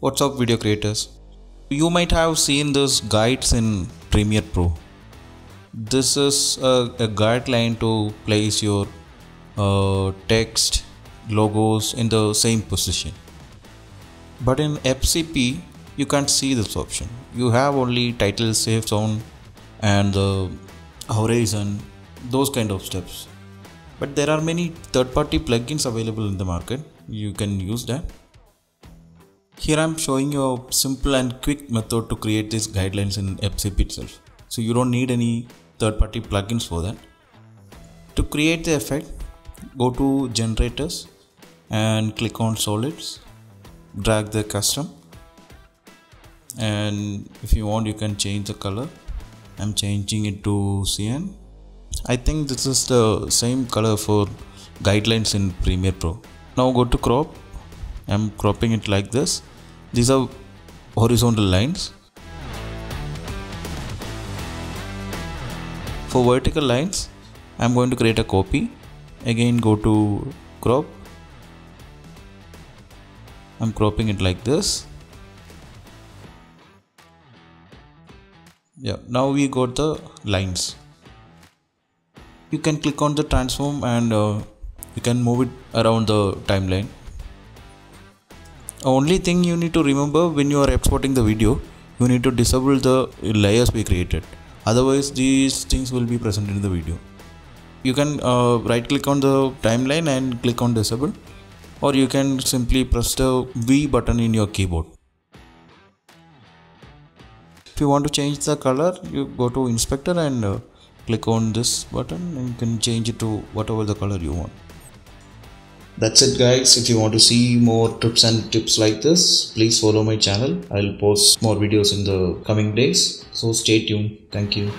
What's up video creators? You might have seen this guides in Premiere Pro. This is a, a guideline to place your uh, text logos in the same position. But in FCP you can't see this option. You have only title safe zone and the horizon those kind of steps. But there are many third party plugins available in the market. You can use that here I'm showing you a simple and quick method to create these guidelines in FCP itself. So you don't need any third-party plugins for that. To create the effect, go to generators and click on solids, drag the custom and if you want you can change the color. I'm changing it to cyan. I think this is the same color for guidelines in Premiere Pro. Now go to crop I'm cropping it like this. These are horizontal lines. For vertical lines I'm going to create a copy. Again go to crop. I'm cropping it like this. Yeah now we got the lines. You can click on the transform and uh, you can move it around the timeline only thing you need to remember when you are exporting the video you need to disable the layers we created. Otherwise these things will be present in the video. You can uh, right click on the timeline and click on disable or you can simply press the V button in your keyboard. If you want to change the color you go to inspector and uh, click on this button and you can change it to whatever the color you want that's it guys. If you want to see more tips and tips like this please follow my channel. I'll post more videos in the coming days. So stay tuned. Thank you